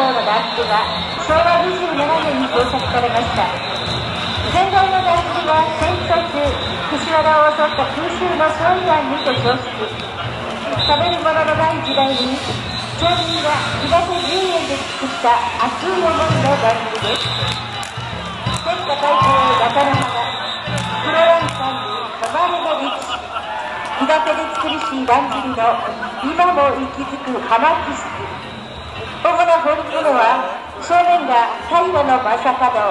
中野浜町の団地が昭和27年に創設されました。前代の団地は戦争中岸和田を襲った空襲の焼夷弾にて消失食べるもののない時代に町民が日建10円で作った熱い思いの団地です。天下太平中野浜黒ランタンに誉れの歴史日建で作りしいだんじりの今も息づく浜キス主な彫り物は正面が平の正門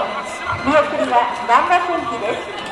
見送りが難波戦記です。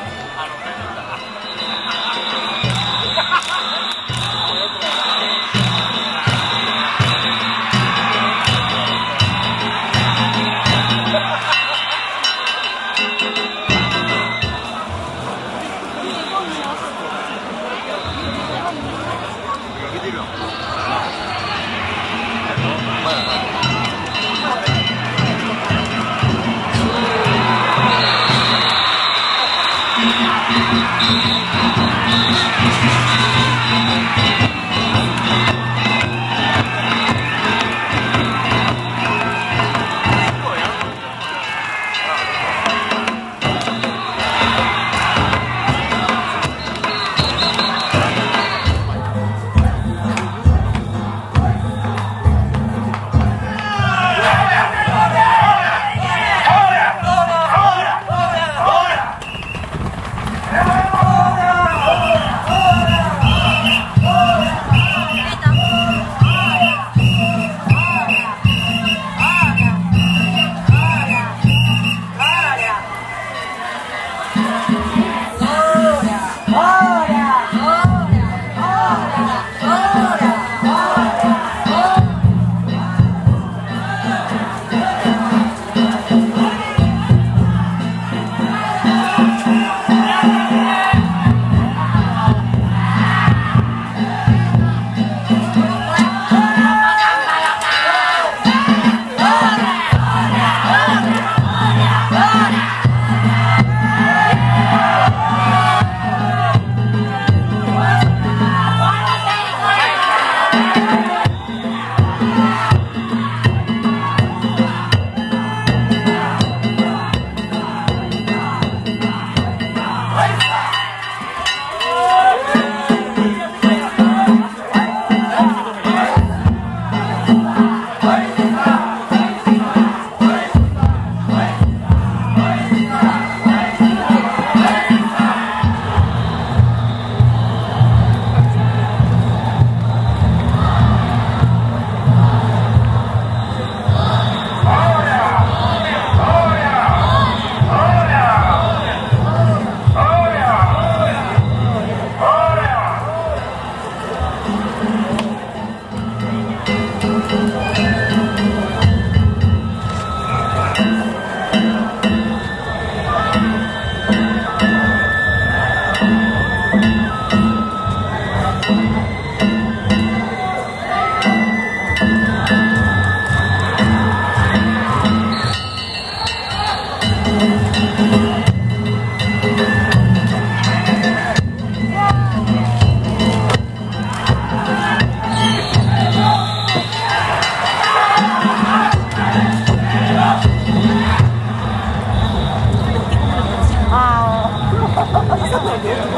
아. 어.